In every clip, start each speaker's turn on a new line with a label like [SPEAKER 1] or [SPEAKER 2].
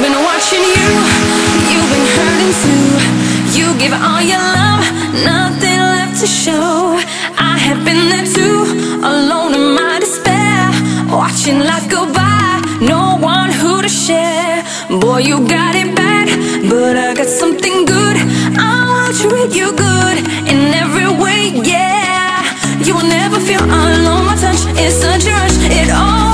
[SPEAKER 1] I've been watching you, you've been hurting too. You give all your love, nothing left to show. I have been there too, alone in my despair. Watching life go by, no one who to share. Boy, you got it bad, but I got something good. I will treat you good in every way, yeah. You will never feel alone. My touch is such a rush, it all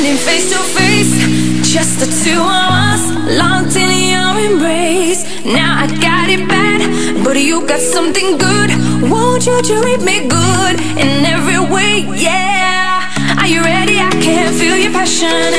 [SPEAKER 1] standing face to face. Just the two of us, locked in your embrace. Now I got it bad, but you got something good. Won't you treat me good in every way? Yeah. Are you ready? I can feel your passion